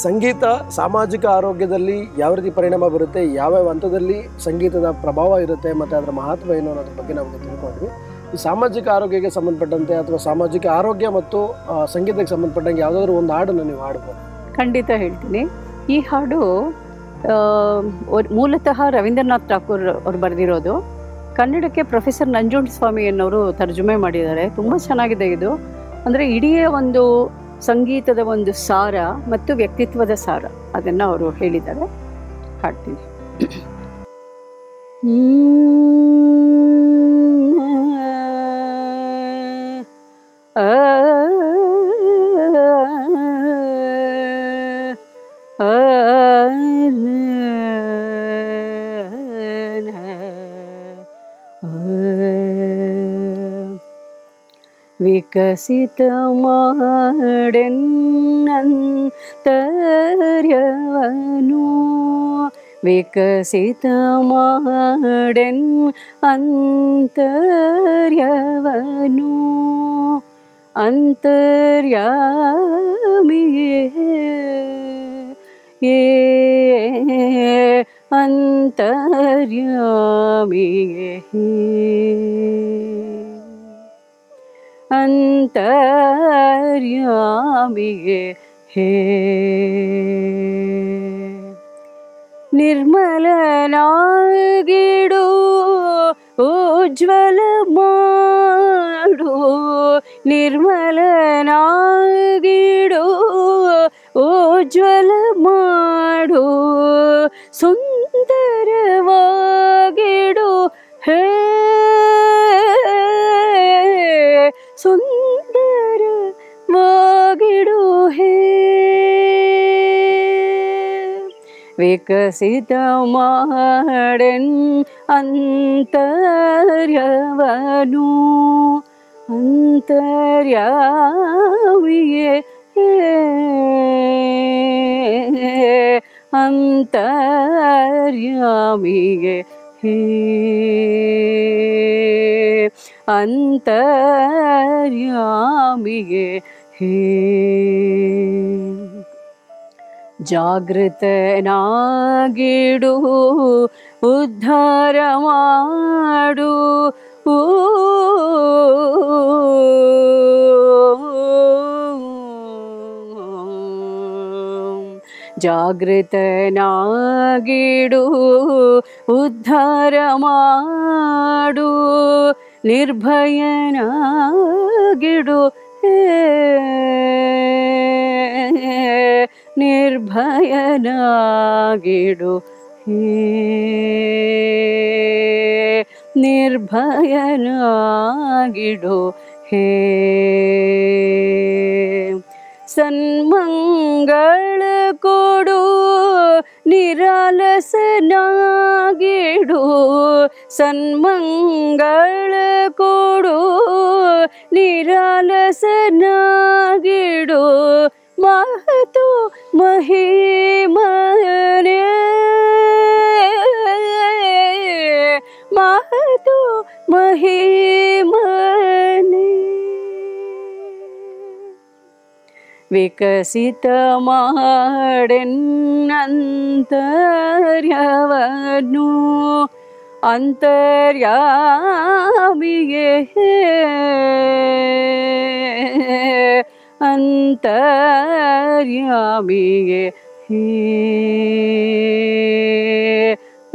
ಸಂಗೀತ ಸಾಮಾಜಿಕ ಆರೋಗ್ಯದಲ್ಲಿ ಯಾವ ರೀತಿ ಪರಿಣಾಮ ಬರುತ್ತೆ ಯಾವ್ಯಾವ ಹಂತದಲ್ಲಿ ಸಂಗೀತದ ಪ್ರಭಾವ ಇರುತ್ತೆ ಮತ್ತು ಅದರ ಮಹತ್ವ ಏನು ಅನ್ನೋದ್ರ ಬಗ್ಗೆ ನಾವು ತಿಳ್ಕೊಂಡ್ವಿ ಈ ಸಾಮಾಜಿಕ ಆರೋಗ್ಯಕ್ಕೆ ಸಂಬಂಧಪಟ್ಟಂತೆ ಅಥವಾ ಸಾಮಾಜಿಕ ಆರೋಗ್ಯ ಮತ್ತು ಸಂಗೀತಕ್ಕೆ ಸಂಬಂಧಪಟ್ಟಂಗೆ ಯಾವುದಾದ್ರೂ ಒಂದು ಹಾಡನ್ನು ನೀವು ಹಾಡ್ಬೋದು? ಖಂಡಿತ ಹೇಳ್ತೀನಿ. ಈ ಹಾಡು ಮೂಲತಃ ರವೀಂದ್ರನಾಥ್ ಠಾಕೂರ್ ಅವ್ರು ಬರೆದಿರೋದು. ಕನ್ನಡಕ್ಕೆ ಪ್ರೊಫೆಸರ್ ನಂಜುಂಡ್ ಸ್ವಾಮಿ ಅನ್ನೋರು ತರ್ಜುಮೆ ಮಾಡಿದ್ದಾರೆ. ತುಂಬ ಚೆನ್ನಾಗಿದೆ ಇದು. ಅಂದರೆ ಇಡೀ ಒಂದು ಸಂಗೀತದ ಒಂದು ಸಾರ ಮತ್ತು ವ್ಯಕ್ತಿತ್ವದ ಸಾರ. ಅದನ್ನು ಅವರು ಹೇಳಿದ್ದಾರೆ. ಹಾಡ್ತೀನಿ. ಆ. विकसितमाडेन् अन्तर्यवनु विकसितमाडेन् अन्तर्यवनु अन्तर्यामि ये। अन्तर्यमि ಏ ಅಂತರ್ಯಾಮಿಯೇ ಅಂತರ್ಯಾಮಿಯೇ ಹೇ ನಿರ್ಮಲನಾಗಿಡು ಉಜ್ವಲ ಮಾಡು ನಿರ್ಮಲನಾಗಿಡು വികസിത മാടൻ അന്തര്യവനു അന്തര്യാവിയെ അന്തര്യാമിയെ ഹേ. ಅಂತರ್ಯಾಮಿಗೆ. ಜಾಗೃತನಾಗಿಡು ಉದ್ಧಾರ ಮಾಡು. ಜಾಗೃತನಾಗಿಡು ಉದ್ಧಾರ ಮಾಡು. ನಿರ್ಭಯನಾಗಿಡು ಹೇ ನಿರ್ಭಯನಾಗಿಡು ಹೇ ನಿರ್ಭಯನಾಗಿಡು ಹೇ ಸನ್ಮಂಗಳ ಕೊಡು ನಿರಾಲಸನಾಗಿಡು ಸನ್ಮಂಗಳ ಕೊಡು ನಿರಾಲಸನಾಗಿಡು ಮಹತು ಮಹಿಮನೆ ಮಹತು ಮಹಿಮನೆ ವಿಕಸಿತ ಮಾಡೆನ್ನಂತರ್ಯವನು ಅಂತರ್ಯಾಮಿಗೆ ಅಂತರ್ಯಾಮಿಗೆ ಹೇ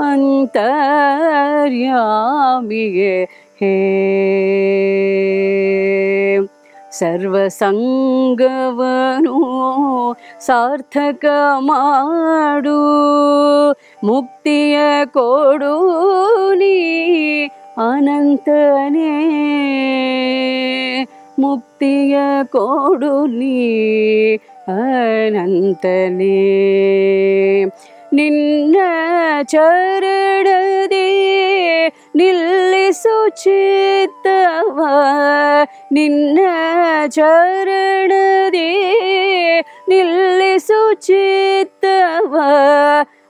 ಅಂತರ್ಯಾಮಿಗೆ ಹೇ ಸರ್ವಸಂಗವನು ಸಾರ್ಥಕ ಮಾಡು ಮುಕ್ತಿಯ ಕೊಡು ನೀ ಅನಂತನೇ. ಮುಕ್ತಿಯ ಕೊಡು ನೀ ಅನಂತನೇ. ನಿನ್ನ ಚರಣದೇ ನಿಲ್ಲಿಸು ಚಿತ್ತವ ನಿನ್ನ ಚರಣದೇ ನಿಲ್ಲಿಸು ಚಿತ್ತವ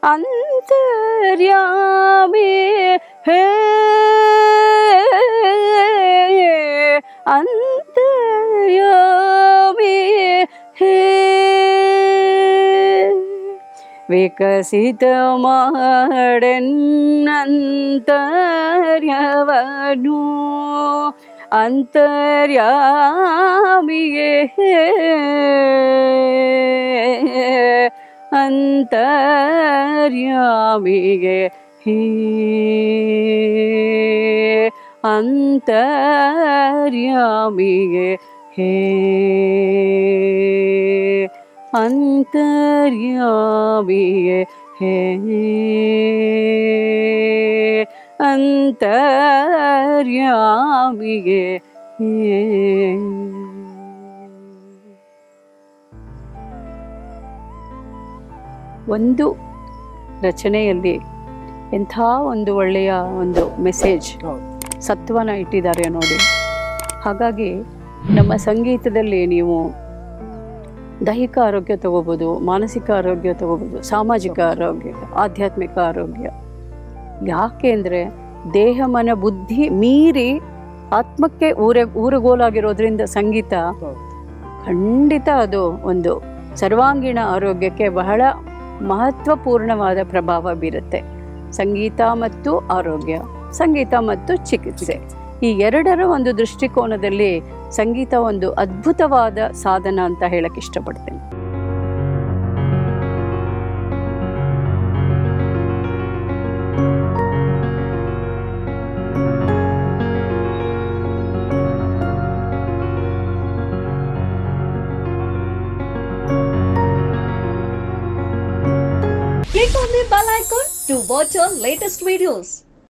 ಅಂತರ್ಯಾಮಿ ಹೇ ಅಂತರ್ಯಾಮಿ ಹೇ ವಿಕಸಿತ ಮಾಡೆನ್ನಂತರ್ಯವನು ಅಂತರ್ಯಾಮಿಗೆ ಅಂತರ್ಯಾಮಿಗೆ ಹೇ ಅಂತರ್ಯಾಮಿಗೆ ಹೇ ಅಂತರ್ಯಾಮಿಗೆ ಹೇ ಅಂತರ್ಯಾಮಿಗೆ ಹೇ. ಒಂದು ರಚನೆಯಲ್ಲಿ ಎಂಥ ಒಂದು ಒಳ್ಳೆಯ ಒಂದು ಮೆಸೇಜ್ ಸತ್ವನ ಇಟ್ಟಿದ್ದಾರೆ ನೋಡಿ. ಹಾಗಾಗಿ ನಮ್ಮ ಸಂಗೀತದಲ್ಲಿ ನೀವು ದೈಹಿಕ ಆರೋಗ್ಯ ತಗೋಬೋದು, ಮಾನಸಿಕ ಆರೋಗ್ಯ ತಗೋಬೋದು, ಸಾಮಾಜಿಕ ಆರೋಗ್ಯ, ಆಧ್ಯಾತ್ಮಿಕ ಆರೋಗ್ಯ. ಯಾಕೆ ಅಂದರೆ ದೇಹ, ಮನ, ಬುದ್ಧಿ ಮೀರಿ ಆತ್ಮಕ್ಕೆ ಊರೆ, ಊರುಗೋಲಾಗಿರೋದ್ರಿಂದ ಸಂಗೀತ ಖಂಡಿತ ಅದು ಒಂದು ಸರ್ವಾಂಗೀಣ ಆರೋಗ್ಯಕ್ಕೆ ಬಹಳ ಮಹತ್ವಪೂರ್ಣವಾದ ಪ್ರಭಾವ ಬೀರುತ್ತೆ. ಸಂಗೀತ ಮತ್ತು ಆರೋಗ್ಯ, ಸಂಗೀತ ಮತ್ತು ಚಿಕಿತ್ಸೆ. ಈ ಎರಡರ ಒಂದು ದೃಷ್ಟಿಕೋನದಲ್ಲಿ ಸಂಗೀತ ಒಂದು ಅದ್ಭುತವಾದ ಸಾಧನ ಅಂತ ಹೇಳಕ್ಕೆ ಇಷ್ಟಪಡ್ತೇನೆ Click on the bell icon to watch our latest videos.